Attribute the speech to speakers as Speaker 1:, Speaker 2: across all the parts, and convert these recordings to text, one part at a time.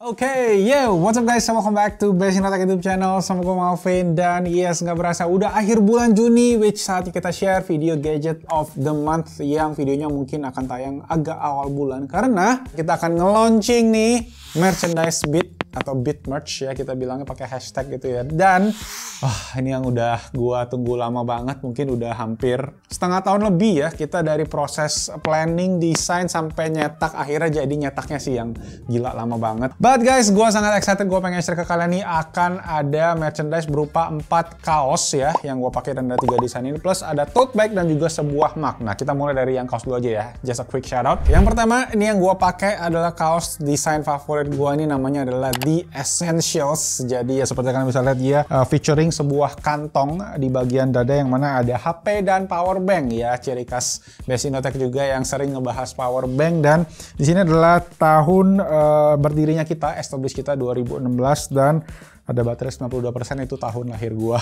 Speaker 1: Oke, okay, yo, what's up guys? Welcome back to Basic Attack YouTube channel. Sama gue Malvin dan yes, nggak berasa udah akhir bulan Juni, which saatnya kita share video gadget of the month yang videonya mungkin akan tayang agak awal bulan karena kita akan nge-launching nih merchandise Beat atau Beat merch ya kita bilangnya pakai hashtag gitu ya. Dan oh, ini yang udah gua tunggu lama banget, mungkin udah hampir setengah tahun lebih ya kita dari proses planning, desain sampai nyetak akhirnya jadi nyetaknya sih yang gila lama banget. But guys, gua sangat excited gua pengen share ke kalian nih akan ada merchandise berupa 4 kaos ya yang gua pakai dan ada tiga desain ini plus ada tote bag dan juga sebuah mug. Nah, kita mulai dari yang kaos dulu aja ya. Just a quick shout out. Yang pertama, ini yang gua pakai adalah kaos desain favorit gua ini namanya adalah The Essentials. Jadi ya seperti kalian bisa lihat ya uh, featuring sebuah kantong di bagian dada yang mana ada HP dan power bank ya. Ciri khas Besinotek juga yang sering ngebahas power bank dan di sini adalah tahun uh, berdirinya kita, establish kita 2016 dan ada baterai 92% itu tahun lahir gua.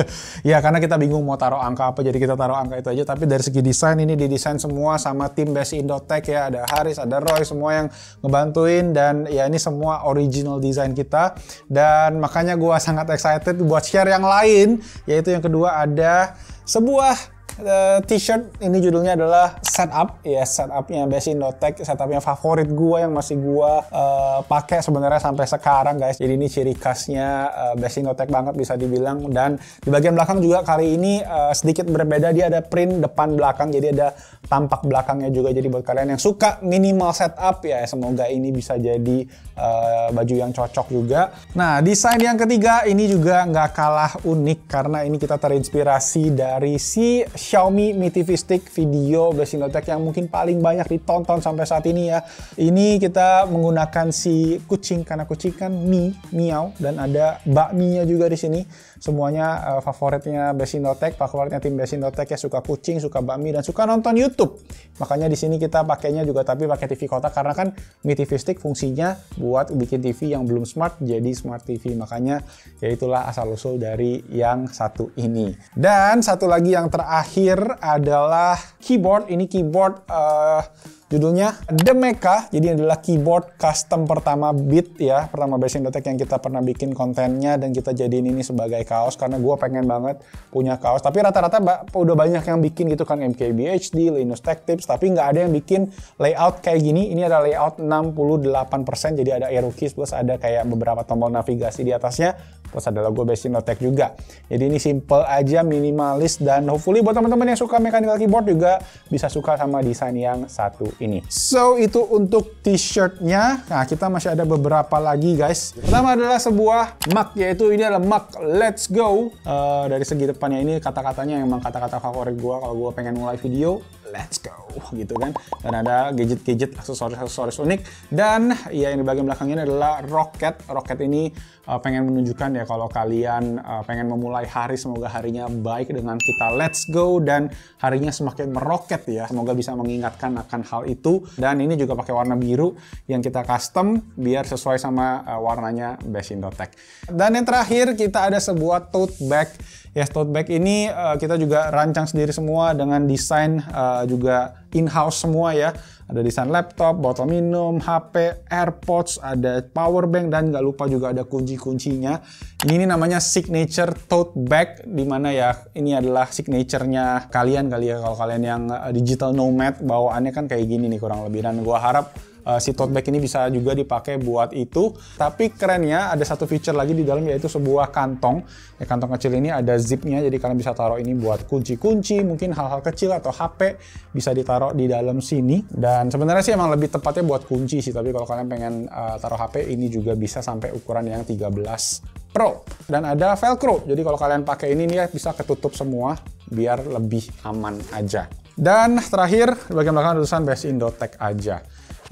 Speaker 1: ya karena kita bingung mau taruh angka apa jadi kita taruh angka itu aja. Tapi dari segi desain ini didesain semua sama tim Besi Indotech ya. Ada Haris, ada Roy semua yang ngebantuin. Dan ya ini semua original design kita. Dan makanya gua sangat excited buat share yang lain yaitu yang kedua ada sebuah Uh, t-shirt ini judulnya adalah setup ya setupnya Best Indotech setupnya favorit gua yang masih gua uh, pakai sebenarnya sampai sekarang guys. Jadi ini ciri khasnya uh, Best Indotech banget bisa dibilang. Dan di bagian belakang juga kali ini uh, sedikit berbeda. Dia ada print depan belakang jadi ada tampak belakangnya juga. Jadi buat kalian yang suka minimal setup ya semoga ini bisa jadi uh, baju yang cocok juga. Nah desain yang ketiga ini juga nggak kalah unik karena ini kita terinspirasi dari si Xiaomi Mi TV Stick video Besinotek yang mungkin paling banyak ditonton sampai saat ini ya. Ini kita menggunakan si kucing karena kucing kan Mi, Miau dan ada bakminya juga di sini. Semuanya uh, favoritnya Besinotek, favoritnya tim Besinotek ya suka kucing, suka bakmi dan suka nonton YouTube. Makanya di sini kita pakainya juga tapi pakai TV kotak karena kan Mi TV Stick fungsinya buat bikin TV yang belum smart jadi smart TV. Makanya ya itulah asal usul dari yang satu ini. Dan satu lagi yang terakhir terakhir adalah keyboard. Ini keyboard uh, judulnya The Mecha. Jadi adalah keyboard custom pertama Beat ya, pertama Basic Indotech yang kita pernah bikin kontennya dan kita jadiin ini sebagai kaos karena gue pengen banget punya kaos. Tapi rata-rata udah banyak yang bikin gitu kan MKBHD, Linus Tech Tips, tapi nggak ada yang bikin layout kayak gini. Ini ada layout 68%, jadi ada arrow keys plus ada kayak beberapa tombol navigasi di atasnya plus ada logo Basic Indotech juga. Jadi ini simple aja, minimalis dan hopefully buat teman-teman yang suka mechanical keyboard juga bisa suka sama desain yang satu ini. So itu untuk t-shirtnya. Nah kita masih ada beberapa lagi guys. Pertama adalah sebuah mug yaitu ini adalah mug Let's Go. Uh, dari segi depannya ini kata-katanya emang kata-kata favorit gue kalau gue pengen mulai video let's go gitu kan. Dan ada gadget-gadget aksesoris-aksesoris unik. Dan ya yang di bagian belakang ini adalah roket. Roket ini uh, pengen menunjukkan ya kalau kalian uh, pengen memulai hari semoga harinya baik dengan kita. Let's go dan harinya semakin meroket ya. Semoga bisa mengingatkan akan hal itu. Dan ini juga pakai warna biru yang kita custom biar sesuai sama uh, warnanya Best Indotech dan yang terakhir kita ada sebuah tote bag. Ya tote bag ini uh, kita juga rancang sendiri semua dengan desain uh, juga in-house semua ya. Ada desain laptop, botol minum, HP, AirPods, ada power bank dan nggak lupa juga ada kunci-kuncinya. Ini, namanya signature tote bag di mana ya ini adalah signaturenya kalian kali ya kalau kalian yang uh, digital nomad bawaannya kan kayak gini nih kurang lebih dan gua harap uh, si tote bag ini bisa juga dipakai buat itu. Tapi kerennya ada satu feature lagi di dalam yaitu sebuah kantong. Ya, kantong kecil ini ada zipnya jadi kalian bisa taruh ini buat kunci-kunci, mungkin hal-hal kecil atau HP bisa ditaruh di dalam sini. Dan sebenarnya sih emang lebih tepatnya buat kunci sih, tapi kalau kalian pengen uh, taruh HP ini juga bisa sampai ukuran yang 13 Pro. Dan ada velcro. Jadi kalau kalian pakai ini nih ya bisa ketutup semua biar lebih aman aja. Dan terakhir, bagian belakang tulisan Best Indotech aja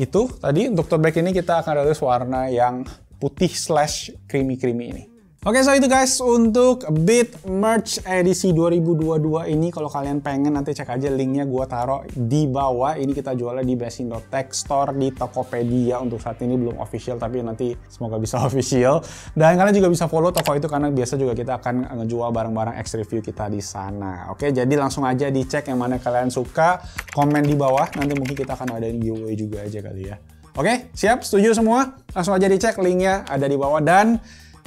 Speaker 1: itu tadi untuk tote bag ini kita akan rilis warna yang putih slash creamy-creamy ini. Oke, okay, so itu guys untuk Beat Merch edisi 2022 ini. Kalau kalian pengen nanti cek aja linknya gue taruh di bawah. Ini kita jualnya di Tech Store di Tokopedia. Untuk saat ini belum official, tapi nanti semoga bisa official. Dan kalian juga bisa follow toko itu karena biasa juga kita akan ngejual barang-barang X review kita di sana. Oke, okay, jadi langsung aja dicek yang mana kalian suka. Komen di bawah, nanti mungkin kita akan ada giveaway juga aja kali ya. Oke, siap? Setuju semua? Langsung aja dicek linknya ada di bawah dan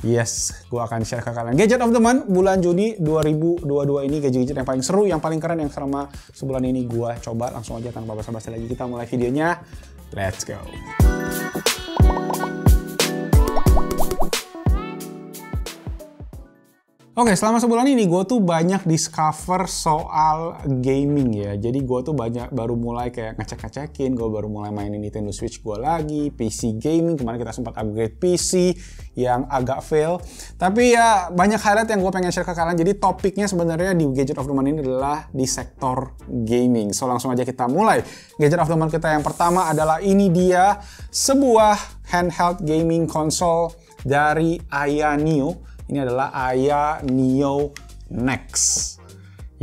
Speaker 1: Yes, gue akan share ke kalian. Gadget of the Month bulan Juni 2022 ini gadget-gadget yang paling seru, yang paling keren yang selama sebulan ini gue coba. Langsung aja tanpa basa-basi lagi kita mulai videonya. Let's go. Oke, selama sebulan ini gue tuh banyak discover soal gaming ya. Jadi gue tuh banyak baru mulai kayak ngecek-ngecekin, gue baru mulai mainin Nintendo Switch gue lagi, PC gaming, kemarin kita sempat upgrade PC yang agak fail. Tapi ya banyak highlight yang gue pengen share ke kalian. Jadi topiknya sebenarnya di Gadget of the Month ini adalah di sektor gaming. So langsung aja kita mulai. Gadget of the Month kita yang pertama adalah ini dia sebuah handheld gaming console dari Aya Neo ini adalah Aya Neo Next.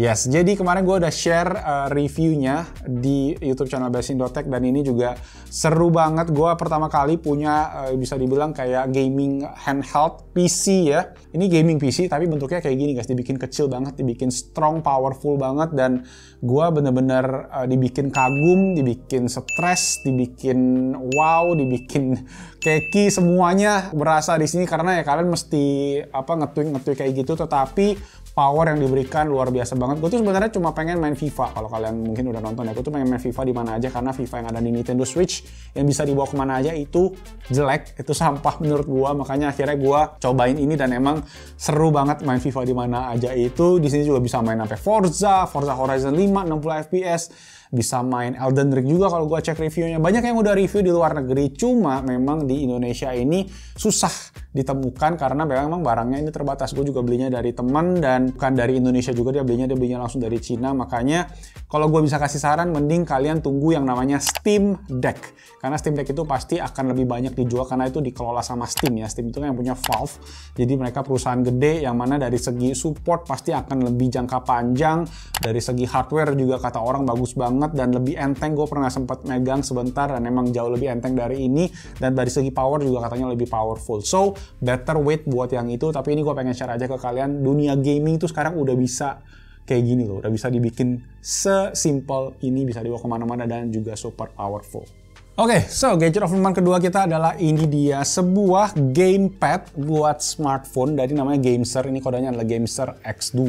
Speaker 1: Yes, jadi kemarin gue udah share uh, reviewnya di YouTube channel Basin.tech dan ini juga seru banget. Gue pertama kali punya uh, bisa dibilang kayak gaming handheld PC ya. Ini gaming PC tapi bentuknya kayak gini guys, dibikin kecil banget, dibikin strong, powerful banget dan gue bener-bener uh, dibikin kagum, dibikin stres, dibikin wow, dibikin keki semuanya berasa di sini karena ya kalian mesti apa ngetweet ngetweet kayak gitu tetapi power yang diberikan luar biasa banget. Gue tuh sebenarnya cuma pengen main FIFA. Kalau kalian mungkin udah nonton ya, gue tuh pengen main FIFA di mana aja karena FIFA yang ada di Nintendo Switch yang bisa dibawa ke mana aja itu jelek, itu sampah menurut gue. Makanya akhirnya gue cobain ini dan emang seru banget main FIFA di mana aja itu. Di sini juga bisa main sampai Forza, Forza Horizon 5, 60 FPS bisa main Elden Ring juga kalau gue cek reviewnya. Banyak yang udah review di luar negeri, cuma memang di Indonesia ini susah ditemukan karena memang barangnya ini terbatas. Gue juga belinya dari teman dan bukan dari Indonesia juga dia belinya dia belinya langsung dari Cina. Makanya kalau gue bisa kasih saran, mending kalian tunggu yang namanya Steam Deck. Karena Steam Deck itu pasti akan lebih banyak dijual karena itu dikelola sama Steam ya. Steam itu kan yang punya Valve. Jadi mereka perusahaan gede yang mana dari segi support pasti akan lebih jangka panjang. Dari segi hardware juga kata orang bagus banget dan lebih enteng. Gue pernah sempat megang sebentar dan emang jauh lebih enteng dari ini. Dan dari segi power juga katanya lebih powerful. So, better wait buat yang itu. Tapi ini gue pengen share aja ke kalian. Dunia gaming itu sekarang udah bisa kayak gini loh, udah bisa dibikin sesimpel ini, bisa dibawa ke mana-mana dan juga super powerful. Oke, okay, so gadget of the month kedua kita adalah ini dia sebuah gamepad buat smartphone dari namanya Gameser. Ini kodenya adalah Gameser X2.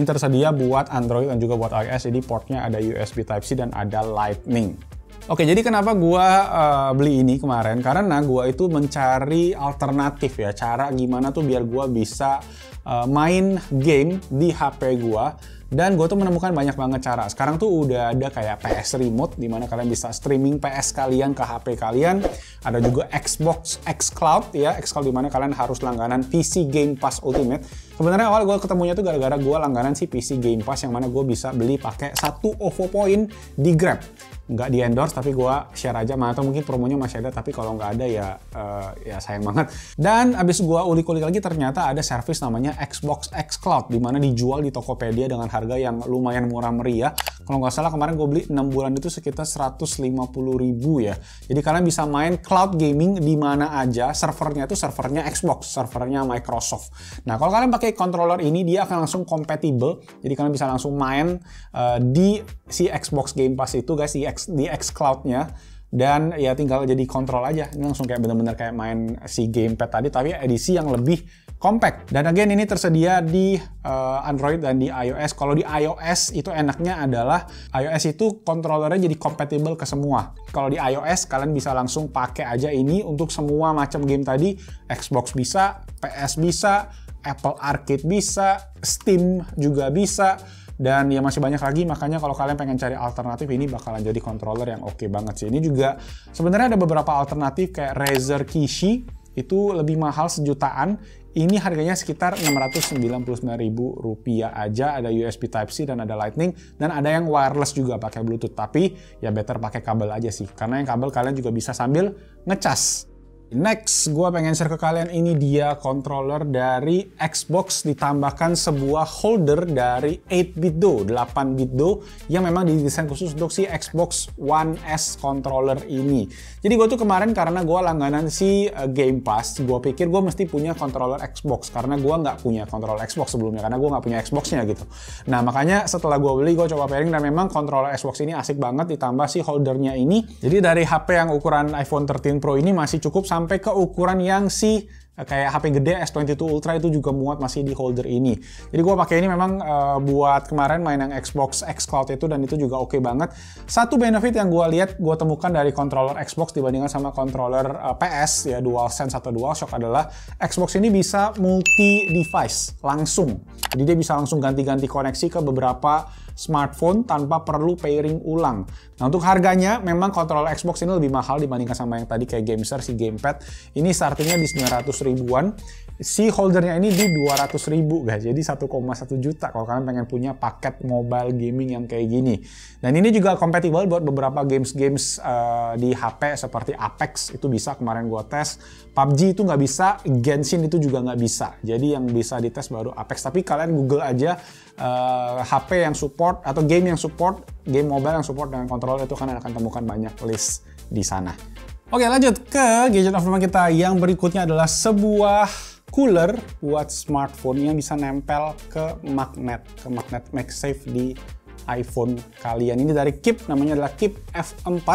Speaker 1: Ini tersedia buat Android dan juga buat iOS. Jadi portnya ada USB Type-C dan ada Lightning. Oke, jadi kenapa gua uh, beli ini kemarin? Karena gua itu mencari alternatif ya, cara gimana tuh biar gua bisa uh, main game di HP gua dan gue tuh menemukan banyak banget cara. Sekarang tuh udah ada kayak PS Remote, di mana kalian bisa streaming PS kalian ke HP kalian. Ada juga Xbox X Cloud ya, X Cloud di mana kalian harus langganan PC Game Pass Ultimate. Sebenarnya awal gue ketemunya tuh gara-gara gue langganan si PC Game Pass yang mana gue bisa beli pakai satu OVO Point di Grab nggak di endorse tapi gue share aja atau mungkin promonya masih ada tapi kalau nggak ada ya uh, ya sayang banget. Dan abis gue ulik-ulik lagi ternyata ada service namanya Xbox X Cloud di mana dijual di Tokopedia dengan harga yang lumayan murah meriah. Kalau nggak salah kemarin gue beli 6 bulan itu sekitar 150 ribu ya. Jadi kalian bisa main cloud gaming di mana aja servernya itu servernya Xbox servernya Microsoft. Nah kalau kalian pakai controller ini dia akan langsung compatible. Jadi kalian bisa langsung main uh, di si Xbox Game Pass itu guys di X, di X Cloud-nya dan ya tinggal jadi kontrol aja. Ini langsung kayak bener-bener kayak main si gamepad tadi tapi edisi yang lebih compact. Dan again ini tersedia di uh, Android dan di iOS. Kalau di iOS itu enaknya adalah iOS itu kontrolernya jadi compatible ke semua. Kalau di iOS kalian bisa langsung pakai aja ini untuk semua macam game tadi. Xbox bisa PS bisa Apple Arcade bisa Steam juga bisa dan ya masih banyak lagi makanya kalau kalian pengen cari alternatif ini bakalan jadi controller yang oke okay banget sih. Ini juga sebenarnya ada beberapa alternatif kayak Razer Kishi itu lebih mahal sejutaan. Ini harganya sekitar ribu rupiah aja, ada USB Type-C dan ada Lightning, dan ada yang wireless juga pakai Bluetooth. Tapi ya better pakai kabel aja sih, karena yang kabel kalian juga bisa sambil ngecas Next, gue pengen share ke kalian ini dia controller dari Xbox ditambahkan sebuah holder dari 8-bit do, 8-bit do yang memang didesain khusus untuk si Xbox One S controller ini. Jadi gue tuh kemarin karena gue langganan si uh, Game Pass, gue pikir gue mesti punya controller Xbox karena gue nggak punya controller Xbox sebelumnya karena gue nggak punya Xboxnya gitu. Nah makanya setelah gue beli gue coba pairing dan memang controller Xbox ini asik banget ditambah si holdernya ini. Jadi dari HP yang ukuran iPhone 13 Pro ini masih cukup sampai ke ukuran yang si eh, kayak HP gede S22 Ultra itu juga muat masih di holder ini. Jadi gue pakai ini memang uh, buat kemarin main yang Xbox X Cloud itu dan itu juga oke okay banget. Satu benefit yang gue lihat gue temukan dari controller Xbox dibandingkan sama controller uh, eh, PS ya DualSense atau DualShock adalah Xbox ini bisa multi device langsung. Jadi dia bisa langsung ganti-ganti koneksi ke beberapa smartphone tanpa perlu pairing ulang. Nah untuk harganya memang controller Xbox ini lebih mahal dibandingkan sama yang tadi kayak Gameser si gamepad. Ini startingnya di 900 ribuan. Si holdernya ini di 200 ribu guys, jadi 1,1 juta kalau kalian pengen punya paket mobile gaming yang kayak gini. Dan ini juga compatible buat beberapa games-games uh, di HP seperti Apex, itu bisa kemarin gua tes. PUBG itu nggak bisa, Genshin itu juga nggak bisa. Jadi yang bisa dites baru Apex. Tapi kalian Google aja uh, eh, HP yang support atau game yang support, game mobile yang support dengan controller itu kalian akan temukan banyak list di sana. Oke lanjut ke gadget of the kita yang berikutnya adalah sebuah cooler buat smartphone yang bisa nempel ke magnet, ke magnet MagSafe di iPhone kalian. Ini dari Keep, namanya adalah Keep F4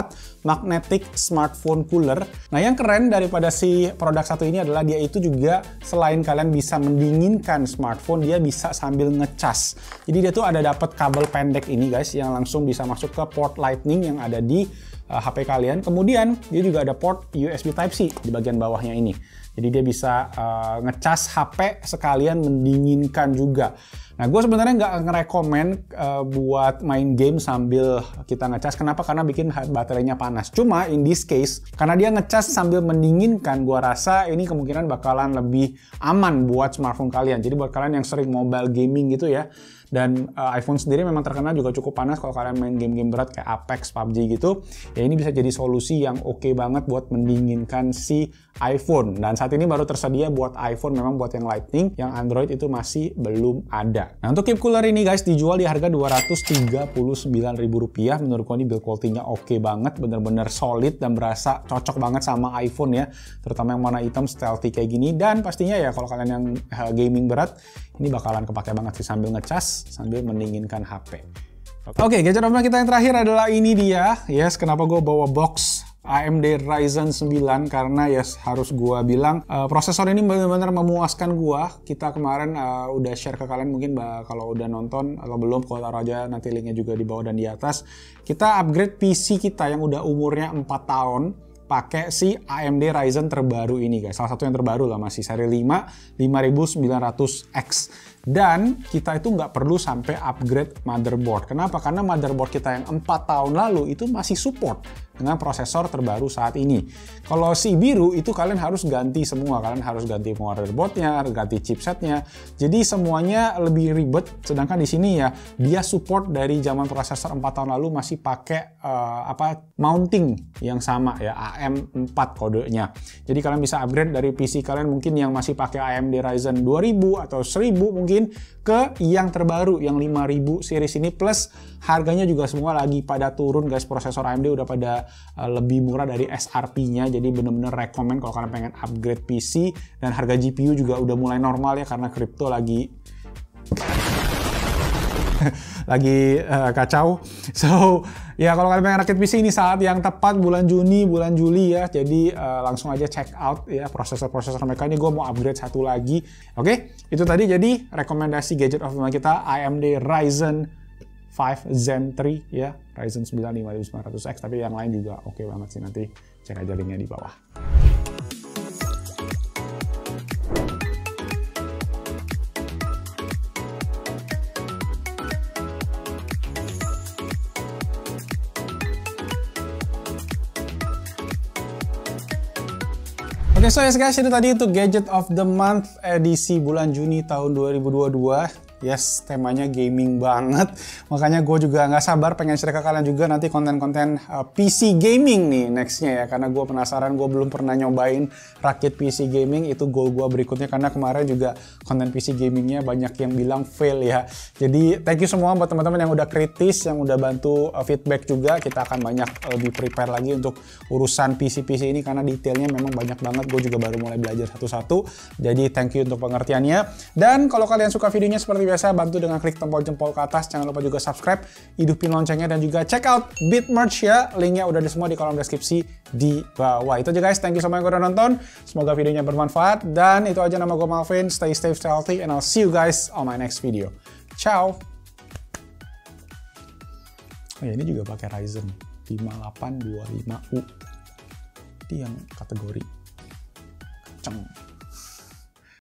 Speaker 1: Magnetic Smartphone Cooler. Nah yang keren daripada si produk satu ini adalah dia itu juga selain kalian bisa mendinginkan smartphone, dia bisa sambil ngecas. Jadi dia tuh ada dapat kabel pendek ini guys, yang langsung bisa masuk ke port lightning yang ada di uh, eh, HP kalian. Kemudian dia juga ada port USB Type-C di bagian bawahnya ini. Jadi dia bisa uh, ngecas HP sekalian mendinginkan juga. Nah, gue sebenarnya nggak ngerekomen uh, buat main game sambil kita ngecas. Kenapa? Karena bikin baterainya panas. Cuma in this case, karena dia ngecas sambil mendinginkan, gue rasa ini kemungkinan bakalan lebih aman buat smartphone kalian. Jadi buat kalian yang sering mobile gaming gitu ya, dan uh, iPhone sendiri memang terkenal juga cukup panas kalau kalian main game-game berat kayak Apex, PUBG gitu. Ya ini bisa jadi solusi yang oke okay banget buat mendinginkan si iPhone. Dan saat ini baru tersedia buat iPhone memang buat yang Lightning, yang Android itu masih belum ada. Nah untuk keep cooler ini guys dijual di harga Rp239.000. Menurut gue ini build quality-nya oke okay banget, bener-bener solid dan berasa cocok banget sama iPhone ya. Terutama yang mana hitam stealthy kayak gini. Dan pastinya ya kalau kalian yang eh, gaming berat, ini bakalan kepake banget sih sambil ngecas, sambil mendinginkan HP. Oke, okay, gadget of kita yang terakhir adalah ini dia. Yes, kenapa gue bawa box AMD Ryzen 9 karena ya yes, harus gue bilang uh, prosesor ini benar-benar memuaskan gue. Kita kemarin uh, udah share ke kalian mungkin bah, kalau udah nonton atau belum kalau taruh aja nanti linknya juga di bawah dan di atas. Kita upgrade PC kita yang udah umurnya 4 tahun pakai si AMD Ryzen terbaru ini guys. Salah satu yang terbaru lah masih seri 5 5900X. Dan kita itu nggak perlu sampai upgrade motherboard. Kenapa? Karena motherboard kita yang 4 tahun lalu itu masih support dengan prosesor terbaru saat ini. Kalau si biru itu kalian harus ganti semua, kalian harus ganti motherboardnya, ganti chipsetnya. Jadi semuanya lebih ribet. Sedangkan di sini ya dia support dari zaman prosesor 4 tahun lalu masih pakai uh, apa mounting yang sama ya AM4 kodenya. Jadi kalian bisa upgrade dari PC kalian mungkin yang masih pakai AMD Ryzen 2000 atau 1000 mungkin ke yang terbaru yang 5000 series ini plus harganya juga semua lagi pada turun guys. Prosesor AMD udah pada uh, lebih murah dari SRP-nya jadi bener-bener rekomend kalau kalian pengen upgrade PC dan harga GPU juga udah mulai normal ya karena crypto lagi lagi uh, kacau. So ya kalau kalian pengen rakit PC ini saat yang tepat bulan Juni, bulan Juli ya. Jadi uh, langsung aja check out ya prosesor-prosesor mereka ini. Gue mau upgrade satu lagi. Oke, okay? itu tadi jadi rekomendasi gadget of kita AMD Ryzen 5 Zen 3 ya Ryzen 9 5900X tapi yang lain juga oke okay banget sih nanti cek aja linknya di bawah. Oke, okay, so yes guys, itu tadi itu Gadget of the Month edisi bulan Juni tahun 2022. Yes, temanya gaming banget. Makanya gue juga nggak sabar pengen share ke kalian juga nanti konten-konten uh, PC gaming nih nextnya ya. Karena gue penasaran, gue belum pernah nyobain rakit PC gaming. Itu goal gue berikutnya karena kemarin juga konten PC gamingnya banyak yang bilang fail ya. Jadi thank you semua buat teman-teman yang udah kritis, yang udah bantu uh, feedback juga. Kita akan banyak uh, lebih prepare lagi untuk urusan PC-PC ini karena detailnya memang banyak banget. Gue juga baru mulai belajar satu-satu. Jadi thank you untuk pengertiannya. Dan kalau kalian suka videonya seperti biasa bantu dengan klik tombol jempol ke atas. Jangan lupa juga subscribe, hidupin loncengnya dan juga check out Beat Merch ya. Linknya udah di semua di kolom deskripsi di bawah. Itu aja guys, thank you semua yang udah nonton. Semoga videonya bermanfaat dan itu aja nama gue Malvin. Stay safe, stay healthy, and I'll see you guys on my next video. Ciao. Oh ya, ini juga pakai Ryzen 5825U. Ini yang kategori.